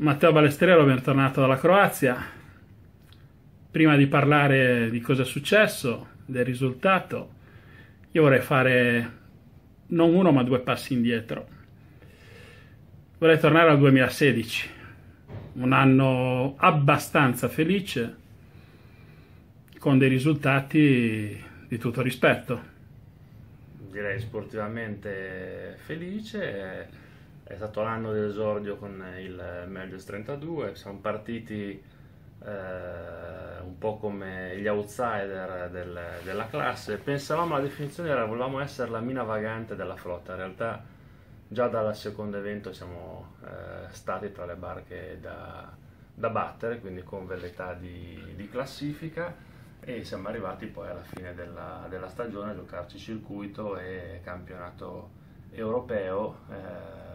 Matteo Balestrero, bentornato dalla Croazia. Prima di parlare di cosa è successo, del risultato, io vorrei fare non uno ma due passi indietro. Vorrei tornare al 2016, un anno abbastanza felice, con dei risultati di tutto rispetto. Direi sportivamente felice è stato l'anno dell'esordio con il Melges 32, siamo partiti eh, un po' come gli outsider del, della classe, pensavamo la definizione era volevamo essere la mina vagante della flotta, in realtà già dal secondo evento siamo eh, stati tra le barche da, da, battere, quindi con velleità di, di, classifica. E siamo arrivati poi alla fine della, della stagione a giocarci circuito e campionato europeo. Eh,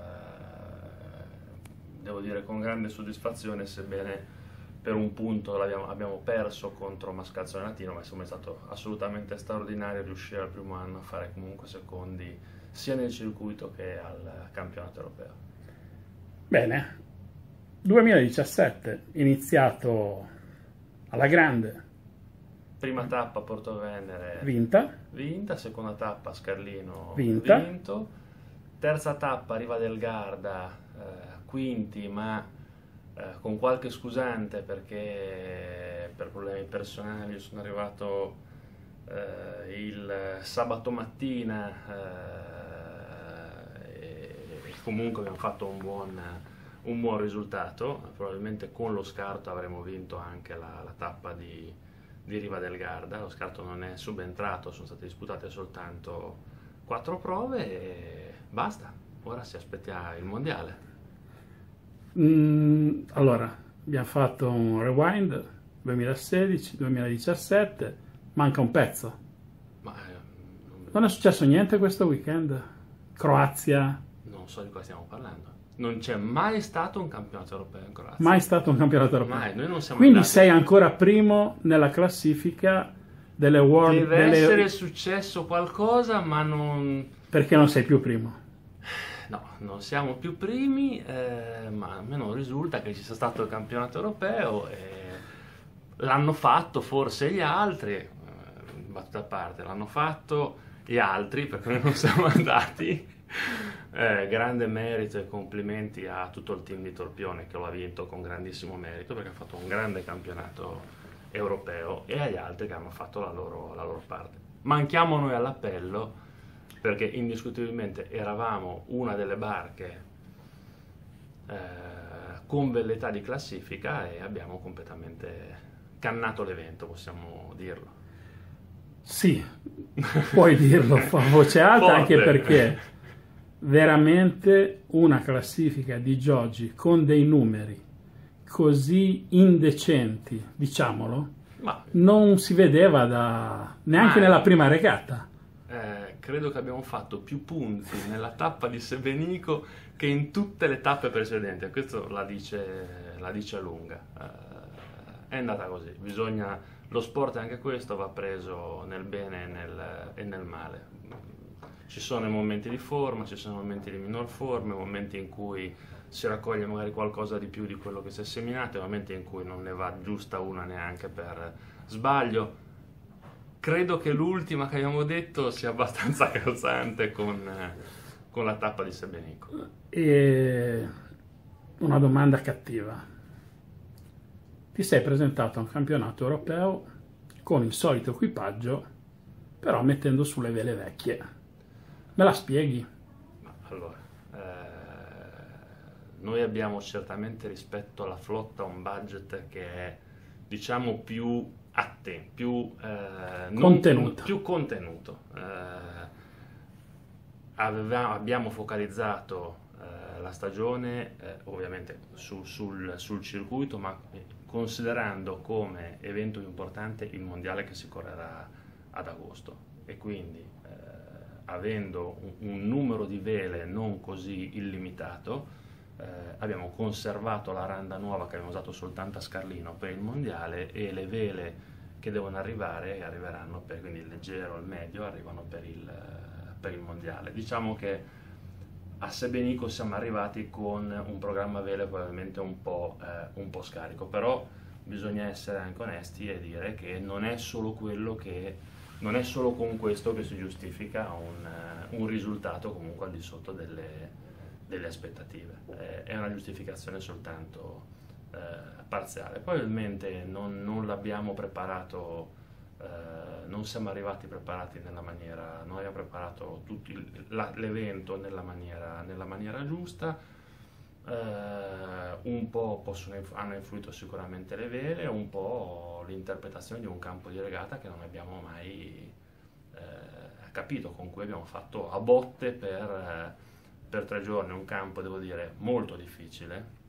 devo dire con grande soddisfazione, sebbene per un punto abbiamo perso contro Mascalzone Latino, ma insomma è stato assolutamente straordinario riuscire al primo anno a fare comunque secondi sia nel circuito che al campionato europeo. Bene, 2017, iniziato alla grande. Prima tappa Porto Venere vinta. Vinta, seconda tappa Scarlino vinta. vinto. Terza tappa Riva del Garda eh, quinti, ma eh, con qualche scusante perché per problemi personali sono arrivato eh, il sabato mattina eh, e comunque abbiamo fatto un buon, un buon, risultato. Probabilmente con lo scarto avremmo vinto anche la, la tappa di, di Riva del Garda. Lo scarto non è subentrato, sono state disputate soltanto quattro prove e basta. Ora si aspetta il mondiale. Mm, allora, abbiamo fatto un rewind 2016-2017, manca un pezzo. Ma, eh, non è successo niente questo weekend? Croazia? Non so di cosa stiamo parlando. Non c'è mai stato un campionato europeo in Croazia. Mai stato un campionato europeo. Mai, noi non siamo Quindi andati. sei ancora primo nella classifica delle World... Deve delle... essere successo qualcosa, ma non... Perché non sei più primo? No, non siamo più primi, eh, ma a me non risulta che ci sia stato il campionato europeo. E l'hanno fatto forse gli altri, eh, battuta a parte, l'hanno fatto gli altri perché noi non siamo andati. Eh, grande merito e complimenti a tutto il team di Torpione che lo ha vinto con grandissimo merito perché ha fatto un grande campionato europeo e agli altri che hanno fatto la loro, la loro parte. Manchiamo noi all'appello perché indiscutibilmente eravamo una delle barche eh, con velletà di classifica e abbiamo completamente cannato l'evento, possiamo dirlo. Sì, puoi dirlo a voce alta anche perché veramente una classifica di Gioggi con dei numeri così indecenti, diciamolo, Ma... non si vedeva da... neanche Ma... nella prima regata credo che abbiamo fatto più punti nella tappa di Sebenico che in tutte le tappe precedenti. Questo la dice, la dice lunga. Eh, è andata così. Bisogna, lo sport è anche questo, va preso nel bene e nel, e nel male. Ci sono i momenti di forma, ci sono momenti di minor forma, momenti in cui si raccoglie magari qualcosa di più di quello che si è seminato, momenti in cui non ne va giusta una neanche per sbaglio credo che l'ultima che abbiamo detto sia abbastanza calzante con, con la tappa di Sebenico. E una domanda cattiva. Ti sei presentato a un campionato europeo con il solito equipaggio, però mettendo sulle vele vecchie. Me la spieghi? Allora, eh, noi abbiamo certamente rispetto alla flotta un budget che è diciamo più a te, più eh, contenuto. Più contenuto. Eh, aveva, abbiamo focalizzato eh, la stagione eh, ovviamente su, sul, sul, circuito, ma considerando come evento importante il mondiale che si correrà ad agosto e quindi eh, avendo un, un numero di vele non così illimitato, eh, abbiamo conservato la randa nuova che abbiamo usato soltanto a Scarlino per il mondiale e le vele che devono arrivare arriveranno per quindi il leggero, il medio arrivano per il, per il mondiale. Diciamo che a Sebenico siamo arrivati con un programma vele probabilmente un po', eh, un po' scarico, però bisogna essere anche onesti e dire che non è solo che non è solo con questo che si giustifica un, eh, un risultato comunque al di sotto delle, delle aspettative, eh, è una giustificazione soltanto eh, parziale. Probabilmente non, non l'abbiamo preparato, eh, non siamo arrivati preparati nella maniera, non abbiamo preparato tutti, la, l'evento nella maniera, nella maniera giusta. Uh, un po' possono, hanno influito sicuramente le vele, un po' l'interpretazione di un campo di regata che non abbiamo mai uh, capito, con cui abbiamo fatto a botte per, per tre giorni, un campo devo dire molto difficile.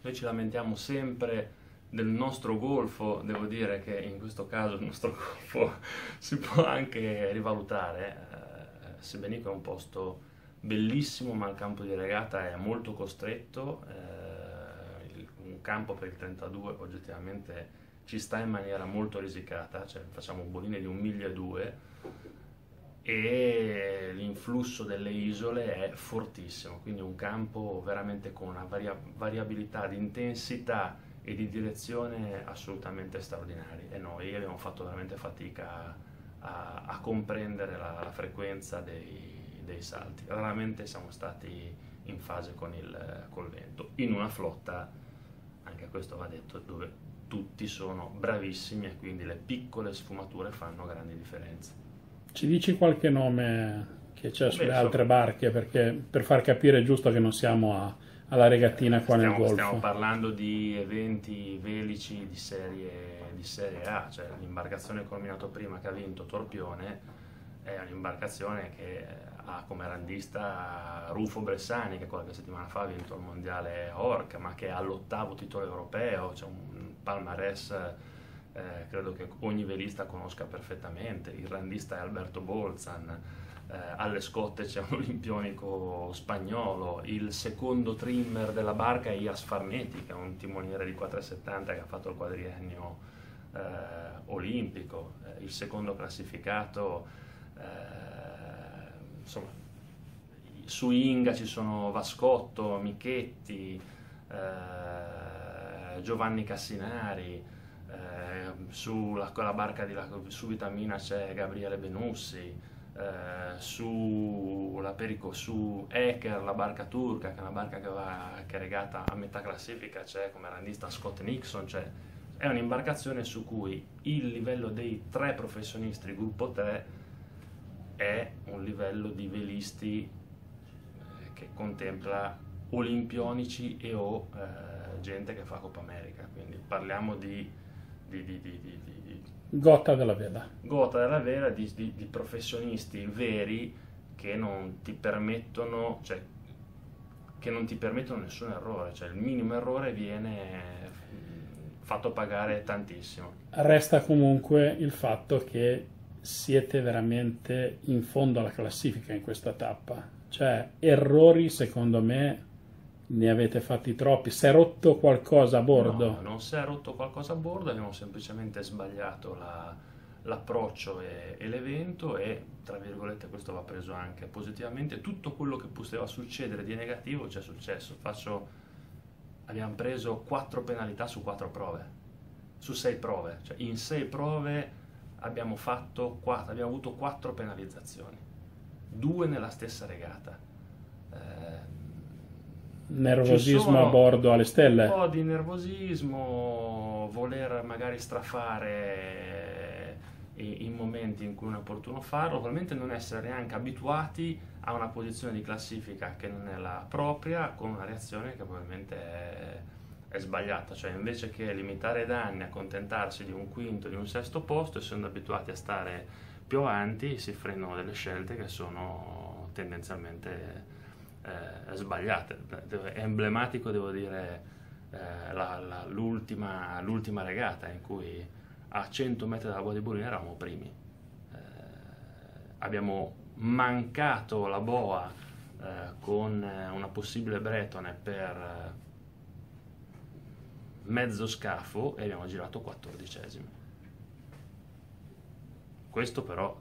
Noi ci lamentiamo sempre del nostro golfo, devo dire che in questo caso il nostro golfo si può anche rivalutare, sebbene che è un posto bellissimo ma il campo di regata è molto costretto, eh, il, un campo per il 32 oggettivamente ci sta in maniera molto risicata, cioè facciamo boline di un miglio e due e l'influsso delle isole è fortissimo, quindi un campo veramente con una varia, variabilità di intensità e di direzione assolutamente straordinari e noi abbiamo fatto veramente fatica a, a comprendere la, la frequenza dei, dei salti. Raramente siamo stati in fase con il col vento, in una flotta, anche questo va detto, dove tutti sono bravissimi e quindi le piccole sfumature fanno grandi differenze. Ci dici qualche nome che c'è sulle Beh, altre barche perché, per far capire giusto che non siamo a, alla regattina qua stiamo, nel Golfo? Stiamo parlando di eventi velici di serie, di serie A, cioè l'imbarcazione che ho nominato prima che ha vinto Torpione è un'imbarcazione che ha come randista Rufo Bressani che qualche settimana fa ha vinto il mondiale Orca ma che ha l'ottavo titolo europeo, c'è un palmarès eh, credo che ogni velista conosca perfettamente, il randista è Alberto Bolzan, eh, alle scotte c'è un olimpionico spagnolo, il secondo trimmer della barca è Ias Farneti che è un timoniere di 470 che ha fatto il quadriennio eh, olimpico, eh, il secondo classificato eh, insomma, su Inga ci sono Vascotto, Michetti, eh, Giovanni Cassinari, eh, sulla barca di la, su Vitamina c'è Gabriele Benussi, eh, su, la Perico, su Eker, la barca turca, che è una barca che, va, che è regata a metà classifica, c'è come randista Scott Nixon, cioè è un'imbarcazione su cui il livello dei tre professionisti, il gruppo 3, è un livello di velisti eh, che contempla olimpionici e o eh, gente che fa Coppa America, quindi parliamo di, di, di, di Gotta della vela. Gotta della vela di, professionisti veri che non ti permettono, cioè, che non ti permettono nessun errore, cioè il minimo errore viene fatto pagare tantissimo. Resta comunque il fatto che siete veramente in fondo alla classifica in questa tappa. Cioè, errori secondo me ne avete fatti troppi. Si è rotto qualcosa a bordo? No, non si è rotto qualcosa a bordo, abbiamo semplicemente sbagliato la, l'approccio e, e, l'evento e, tra virgolette, questo va preso anche positivamente. Tutto quello che poteva succedere di negativo ci è successo. Faccio, abbiamo preso quattro penalità su quattro prove, su sei prove. Cioè, in sei prove abbiamo, fatto, abbiamo avuto quattro penalizzazioni, due nella stessa regata. Eh, nervosismo a bordo alle stelle? Un po' di nervosismo, voler magari strafare in momenti in cui non è opportuno farlo, probabilmente non essere neanche abituati a una posizione di classifica che non è la propria, con una reazione che probabilmente è è sbagliata, cioè invece che limitare i danni, accontentarsi di un quinto, di un sesto posto, essendo abituati a stare più avanti, si frendono delle scelte che sono tendenzialmente eh, sbagliate. È emblematico, devo dire, eh, la, la, l'ultima, l'ultima, regata in cui a 100 metri dalla boa di Bolina eravamo primi. Eh, abbiamo mancato la boa eh, con una possibile bretone per mezzo scafo e abbiamo girato quattordicesimi. Questo però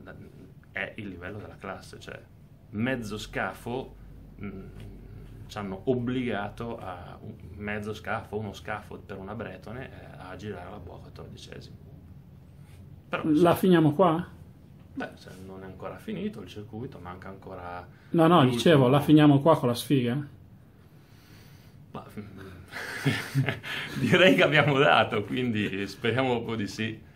è il livello della classe, cioè mezzo scafo ci hanno obbligato a un mezzo scafo, uno scafo per una Bretone eh, a girare la boa 14 Però, la finiamo qua? Beh, non è ancora finito il circuito, manca ancora... No, no, dicevo, la finiamo qua con la sfiga? Ma, direi che abbiamo dato, quindi speriamo un po' di sì.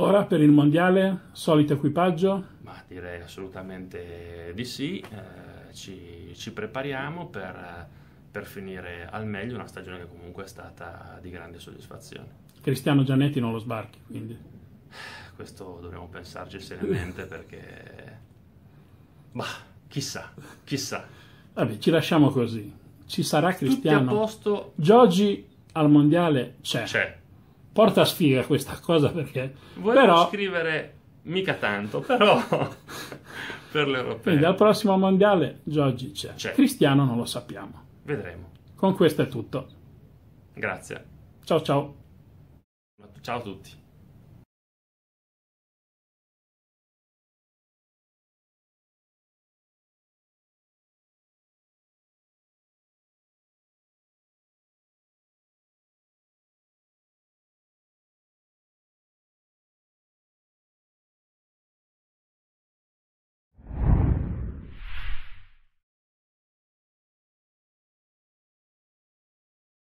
Ora per il mondiale, solito equipaggio? Ma direi assolutamente di sì, eh, ci, ci, prepariamo per, per finire al meglio una stagione che comunque è stata di grande soddisfazione. Cristiano Giannetti non lo sbarchi, quindi questo dovremmo pensarci seriamente perché... Bah, chissà, chissà. Vabbè, ci lasciamo così. Ci sarà Cristiano. Tutti a posto. Giogi al mondiale c'è. C'è. Porta sfiga questa cosa perché... Volevo però... scrivere mica tanto, però per l'europeo. Quindi al prossimo mondiale Giogi c'è. c'è. Cristiano non lo sappiamo. Vedremo. Con questo è tutto. Grazie. Ciao ciao. Ciao a tutti.